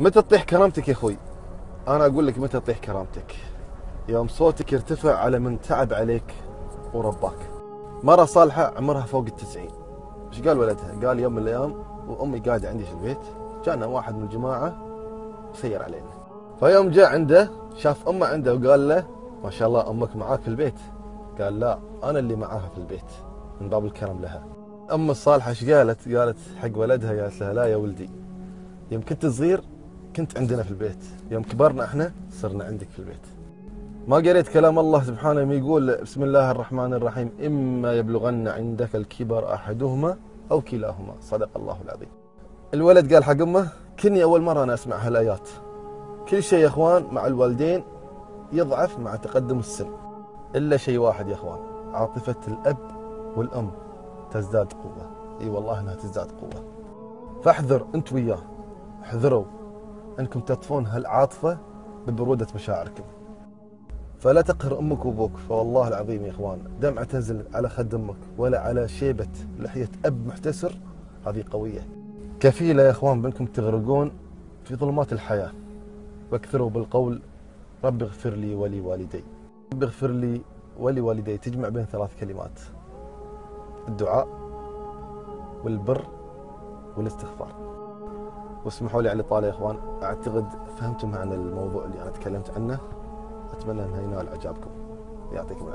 متى تطيح كرامتك يا أخوي؟ أنا أقول لك متى تطيح كرامتك. يوم صوتك يرتفع على من تعب عليك ورباك. مرة صالحة عمرها فوق التسعين. إيش قال ولدها؟ قال يوم من الأيام وأمي قاعدة عندي في البيت جانا واحد من الجماعة سير علينا. فيوم جاء عنده شاف أمه عنده وقال له ما شاء الله أمك معاك في البيت. قال لا أنا اللي معاها في البيت من باب الكرم لها. أم الصالحة إيش قالت؟ قالت حق ولدها قالت له لا يا ولدي. يوم كنت صغير كنت عندنا في البيت. يوم كبرنا إحنا صرنا عندك في البيت. ما قريت كلام الله سبحانه يقول بسم الله الرحمن الرحيم إما يبلغن عندك الكبر أحدهما أو كلاهما. صدق الله العظيم. الولد قال حق أمه كني أول مرة أنا أسمع هالآيات. كل شيء يا إخوان مع الوالدين يضعف مع تقدم السن. إلا شيء واحد يا إخوان عاطفة الأب والأم. تزداد قوة. إي والله إنها تزداد قوة. فاحذر أنت وياه. احذروا. أنكم تطفون هالعاطفة ببرودة مشاعركم. فلا تقهر أمك وأبوك فوالله العظيم يا إخوان دمعه تنزل على خد أمك ولا على شيبة لحية أب محتسر هذه قوية. كفيلة يا إخوان بأنكم تغرقون في ظلمات الحياة. واكثروا بالقول رب اغفر لي ولوالدي. رب اغفر لي ولوالدي تجمع بين ثلاث كلمات. الدعاء والبر والاستغفار. واسمحوا لي على الإطالة يا إخوان. أعتقد فهمتم عن الموضوع اللي أنا تكلمت عنه. أتمنى أنه ينال إعجابكم. يعطيكم